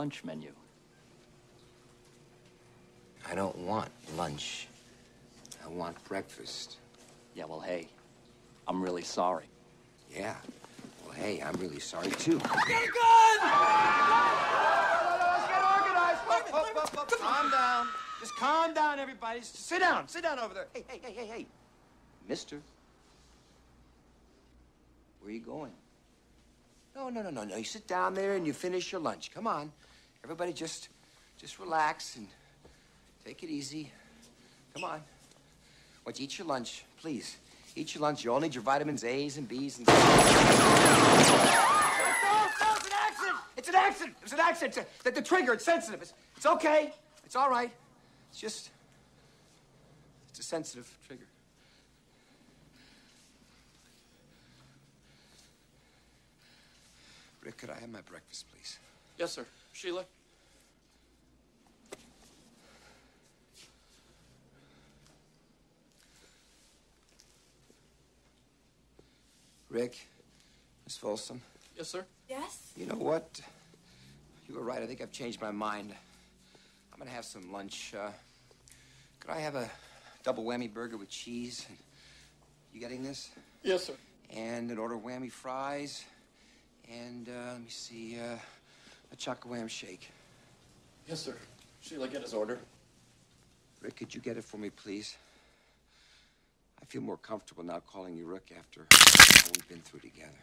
lunch menu. I don't want lunch. I want breakfast. Yeah, well, hey, I'm really sorry. Yeah. Well, hey, I'm really sorry too. Get a gun! Let's get organized. Whoop, whoop, whoop, whoop. Calm down. Just calm down, everybody. Just sit down. Sit down over there. Hey, hey, hey, hey, hey. Mister. Where are you going? No, no, no, no, no. You sit down there and you finish your lunch. Come on. Everybody just just relax and take it easy. Come on. Why don't you eat your lunch, please? Eat your lunch. You all need your vitamins A's and B's and No, no, it's an accident. It's an accident. It's an accident. It's a- the, the trigger, it's sensitive. It's, it's okay. It's all right. It's just it's a sensitive trigger. Rick, could I have my breakfast, please? Yes, sir. Sheila? Rick, Miss Folsom, Yes, sir. Yes? you know what? You were right. I think I've changed my mind. I'm gonna have some lunch. Uh, could I have a double whammy burger with cheese? You getting this? Yes, sir. And an order of whammy fries. And uh, let me see, uh, a chocolate wham shake. Yes, sir. Sheila, get his order. Rick, could you get it for me, please? I feel more comfortable now calling you Rick after all we've been through together.